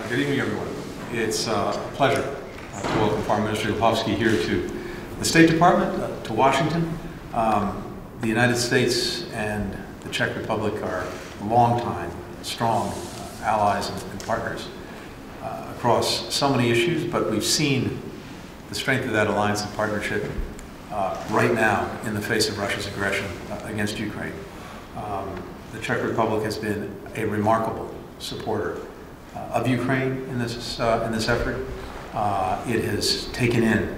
Uh, Good evening, everyone. It's uh, a pleasure uh, to welcome Foreign Minister Lipavský here to the State Department, uh, to Washington. Um, The United States and the Czech Republic are longtime, strong uh, allies and and partners uh, across so many issues, but we've seen the strength of that alliance and partnership right now in the face of Russia's aggression against Ukraine. Um, The Czech Republic has been a remarkable supporter of Ukraine in this, uh, in this effort. Uh, It has taken in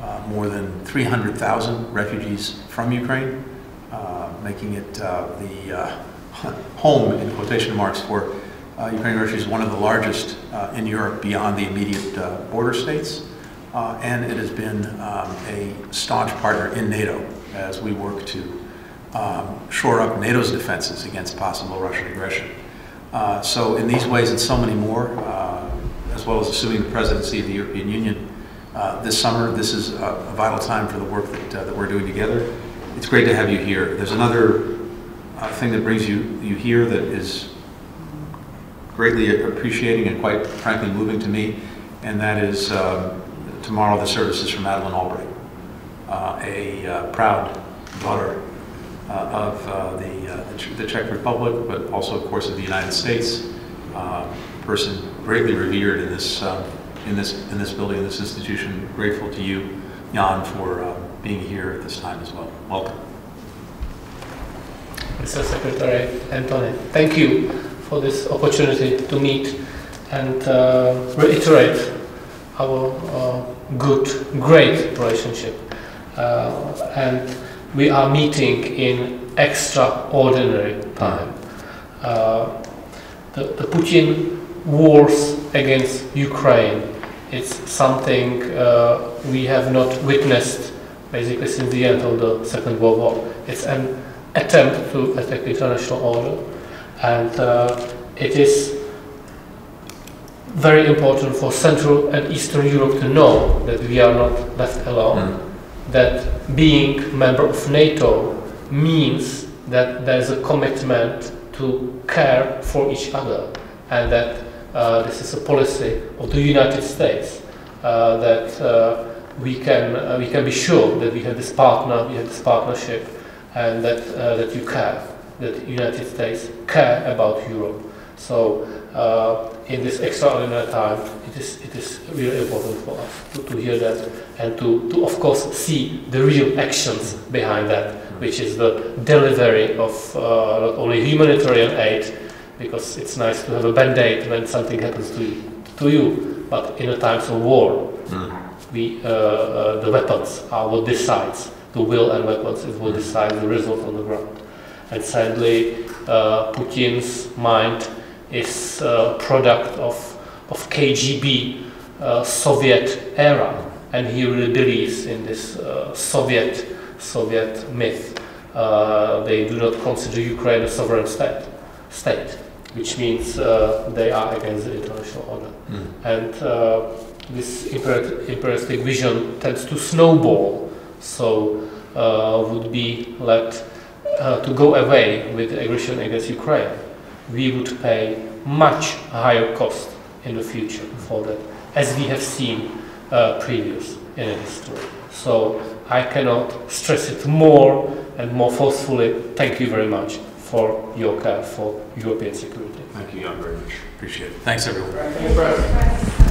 uh, more than 300,000 refugees from Ukraine, uh, making it uh, the uh, home, in quotation marks, for uh, Ukrainian refugees, one of the largest uh, in Europe beyond the immediate uh, border states. Uh, And it has been um, a staunch partner in NATO as we work to um, shore up NATO's defenses against possible Russian aggression. Uh, So in these ways and so many more, uh, as well as assuming the presidency of the European Union uh, this summer, this is a vital time for the work that uh, that we're doing together. It's great to have you here. There's another uh, thing that brings you you here that is greatly appreciating and quite frankly moving to me, and that is um, tomorrow the services for Madeleine Albright, a proud daughter of uh, the, uh, the Ch- the Czech Republic, but also, of course, of the United States. Uh, person greatly revered in this, um, in this, in this building, in this institution. Grateful to you, Jan, for uh, being here at this time as well. Welcome. Mr. Secretary Antony, thank you for this opportunity to meet and uh, reiterate our uh, good, great relationship. Uh, and we are meeting in extraordinary time. Uh, the, the Putin wars against Ukraine, it's something uh, we have not witnessed basically since the end of the Second World War. It's an attempt to attack international order, and uh, it is very important for Central and Eastern Europe to know that we are not left alone. That being member of NATO means that there is a commitment to care for each other, and that uh, this is a policy of the United States uh, that uh, we can uh, we can be sure that we have this partner, we have this partnership, and that uh, that you care, that the United States care about Europe. So uh, in this extraordinary time, it is it is really important for us to, to hear that and to, to of course see the real actions behind that, which is the delivery of uh, not only humanitarian aid, because it's nice to have a band-aid when something happens to you, to you but in a times of war, we, uh, uh, the weapons are what decides, the will and weapons is what decides the result on the ground. And sadly, uh, Putin's mind is a product of, of KGB uh, Soviet era, and he really believes in this uh, Soviet, Soviet myth. Uh, they do not consider Ukraine a sovereign state, state which means uh, they are against the international order. And uh, this imperialistic vision tends to snowball, so uh, would be let uh, to go away with aggression against Ukraine. We would pay much higher cost in the future for that, as we have seen uh, previous in history. So I cannot stress it more and more forcefully. Thank you very much for your care for European security. Thank you, Jan, very much. Appreciate it. Thanks, everyone. Thank you, President.